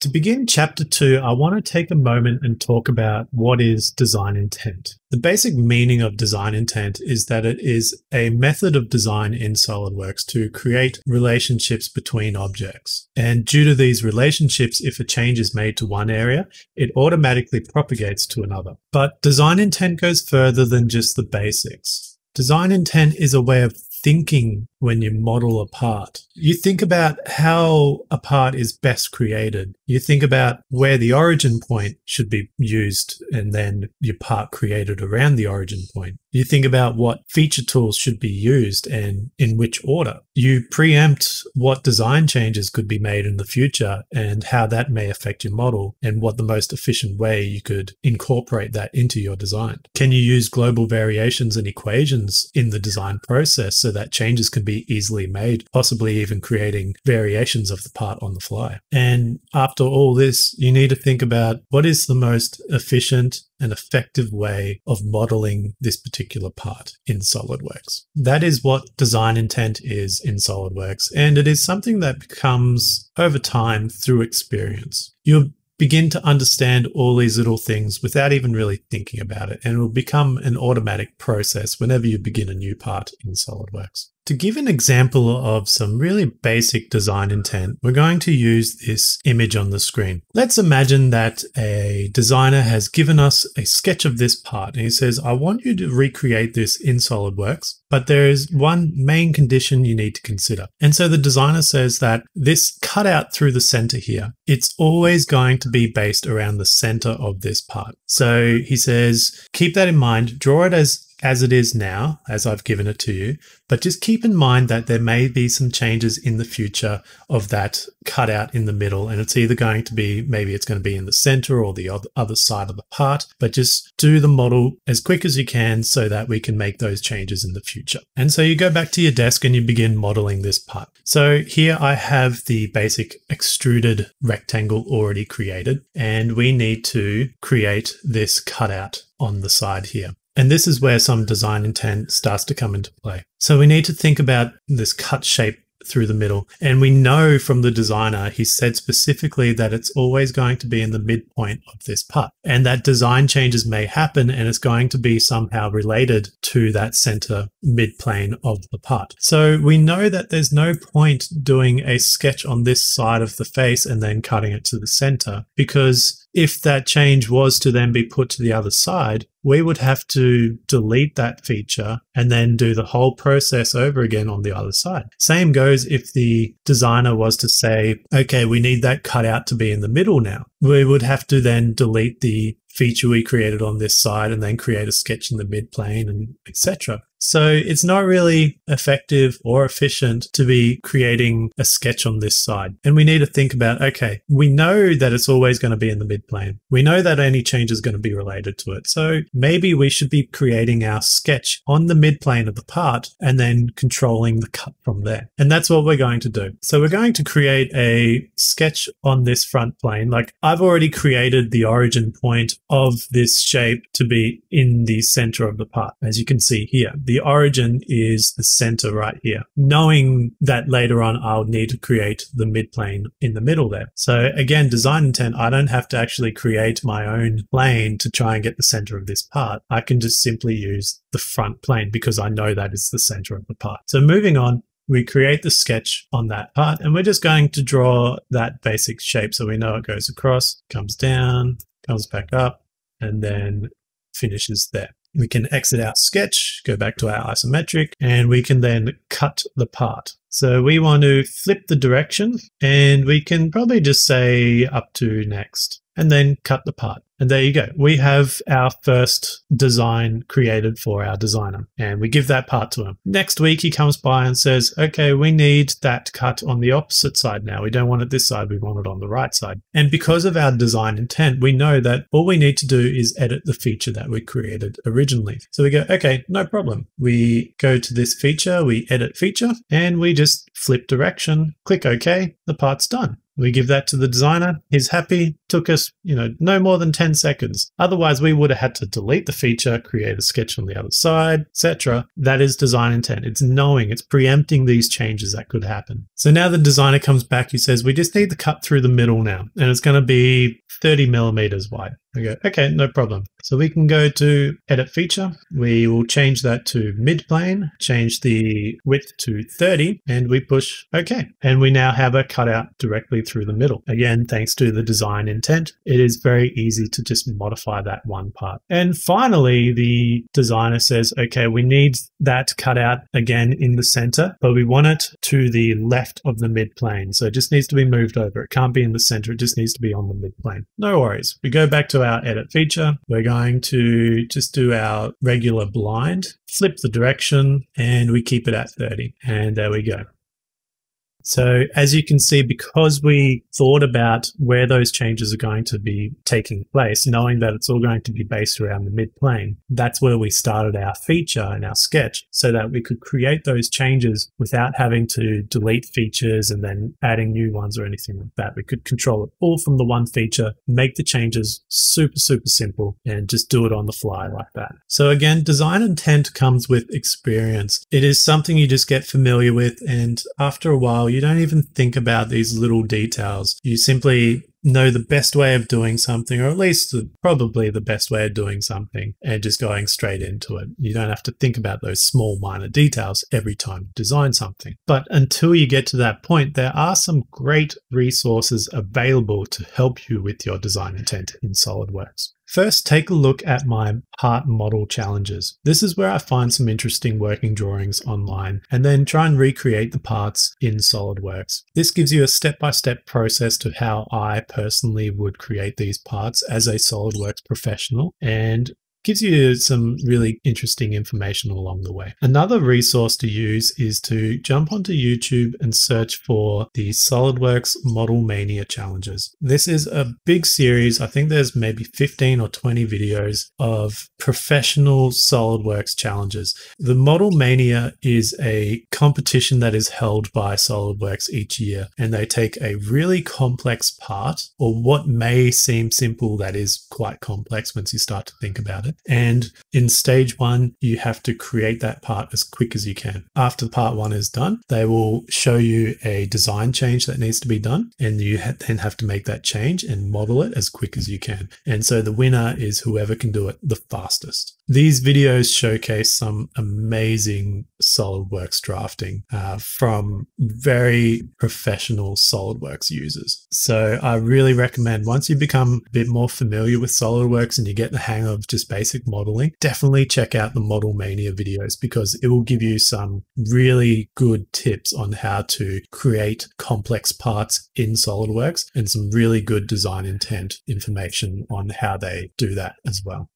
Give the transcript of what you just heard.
To begin chapter two, I want to take a moment and talk about what is design intent. The basic meaning of design intent is that it is a method of design in SolidWorks to create relationships between objects. And due to these relationships, if a change is made to one area, it automatically propagates to another. But design intent goes further than just the basics. Design intent is a way of thinking when you model a part. You think about how a part is best created. You think about where the origin point should be used and then your part created around the origin point. You think about what feature tools should be used and in which order. You preempt what design changes could be made in the future and how that may affect your model and what the most efficient way you could incorporate that into your design. Can you use global variables and equations in the design process so that changes can be easily made, possibly even creating variations of the part on the fly. And after all this, you need to think about what is the most efficient and effective way of modeling this particular part in SolidWorks. That is what design intent is in SolidWorks, and it is something that becomes over time through experience. You'll begin to understand all these little things without even really thinking about it, and it will become an automatic process whenever you begin a new part in SolidWorks. To give an example of some really basic design intent, we're going to use this image on the screen. Let's imagine that a designer has given us a sketch of this part and he says, I want you to recreate this in SolidWorks, but there is one main condition you need to consider. And so the designer says that this cutout through the center here, it's always going to be based around the center of this part. So he says, keep that in mind, draw it as as it is now, as I've given it to you, but just keep in mind that there may be some changes in the future of that cutout in the middle. And it's either going to be, maybe it's going to be in the center or the other side of the part, but just do the model as quick as you can so that we can make those changes in the future. And so you go back to your desk and you begin modeling this part. So here I have the basic extruded rectangle already created, and we need to create this cutout on the side here. And this is where some design intent starts to come into play. So we need to think about this cut shape through the middle. And we know from the designer, he said specifically that it's always going to be in the midpoint of this part and that design changes may happen and it's going to be somehow related to that center mid plane of the part. So we know that there's no point doing a sketch on this side of the face and then cutting it to the center because if that change was to then be put to the other side, we would have to delete that feature and then do the whole process over again on the other side. Same goes if the designer was to say, okay, we need that cutout to be in the middle now. We would have to then delete the feature we created on this side and then create a sketch in the mid plane and etc. So it's not really effective or efficient to be creating a sketch on this side. And we need to think about, okay, we know that it's always going to be in the mid plane. We know that any change is going to be related to it. So maybe we should be creating our sketch on the mid plane of the part and then controlling the cut from there. And that's what we're going to do. So we're going to create a sketch on this front plane. Like I've already created the origin point of this shape to be in the center of the part, as you can see here the origin is the center right here, knowing that later on I'll need to create the midplane in the middle there. So again, design intent, I don't have to actually create my own plane to try and get the center of this part. I can just simply use the front plane because I know that is the center of the part. So moving on, we create the sketch on that part and we're just going to draw that basic shape so we know it goes across, comes down, comes back up, and then finishes there. We can exit our sketch, go back to our isometric, and we can then cut the part. So we want to flip the direction and we can probably just say up to next and then cut the part. And there you go. We have our first design created for our designer and we give that part to him. Next week, he comes by and says, okay, we need that cut on the opposite side now. We don't want it this side. We want it on the right side. And because of our design intent, we know that all we need to do is edit the feature that we created originally. So we go, okay, no problem. We go to this feature, we edit feature and we just flip direction, click OK, the part's done. We give that to the designer. He's happy. Took us, you know, no more than 10 seconds. Otherwise, we would have had to delete the feature, create a sketch on the other side, etc. That is design intent. It's knowing, it's preempting these changes that could happen. So now the designer comes back, he says, we just need to cut through the middle now. And it's going to be 30 millimeters wide. I go, okay, no problem. So we can go to edit feature. We will change that to mid plane, change the width to 30, and we push OK. And we now have a cutout directly through the middle. Again, thanks to the design intent, it is very easy to just modify that one part. And finally, the designer says, okay, we need that cutout again in the center, but we want it to the left of the mid plane. So it just needs to be moved over. It can't be in the center. It just needs to be on the mid plane. No worries. We go back to our edit feature. We're going to just do our regular blind, flip the direction, and we keep it at 30. And there we go. So as you can see, because we thought about where those changes are going to be taking place, knowing that it's all going to be based around the mid plane, that's where we started our feature and our sketch so that we could create those changes without having to delete features and then adding new ones or anything like that. We could control it all from the one feature, make the changes super, super simple and just do it on the fly like that. So again, design intent comes with experience. It is something you just get familiar with. And after a while, you don't even think about these little details. You simply know the best way of doing something, or at least probably the best way of doing something, and just going straight into it. You don't have to think about those small, minor details every time you design something. But until you get to that point, there are some great resources available to help you with your design intent in SolidWorks. First, take a look at my part model challenges. This is where I find some interesting working drawings online and then try and recreate the parts in SolidWorks. This gives you a step-by-step -step process to how I personally would create these parts as a SolidWorks professional and gives you some really interesting information along the way. Another resource to use is to jump onto YouTube and search for the SolidWorks Model Mania challenges. This is a big series. I think there's maybe 15 or 20 videos of professional SolidWorks challenges. The Model Mania is a competition that is held by SolidWorks each year, and they take a really complex part, or what may seem simple that is quite complex once you start to think about it, and in stage one, you have to create that part as quick as you can. After part one is done, they will show you a design change that needs to be done. And you then have to make that change and model it as quick as you can. And so the winner is whoever can do it the fastest. These videos showcase some amazing SolidWorks drafting uh, from very professional SolidWorks users. So I really recommend once you become a bit more familiar with SolidWorks and you get the hang of just basic modeling, definitely check out the Model Mania videos because it will give you some really good tips on how to create complex parts in SolidWorks and some really good design intent information on how they do that as well.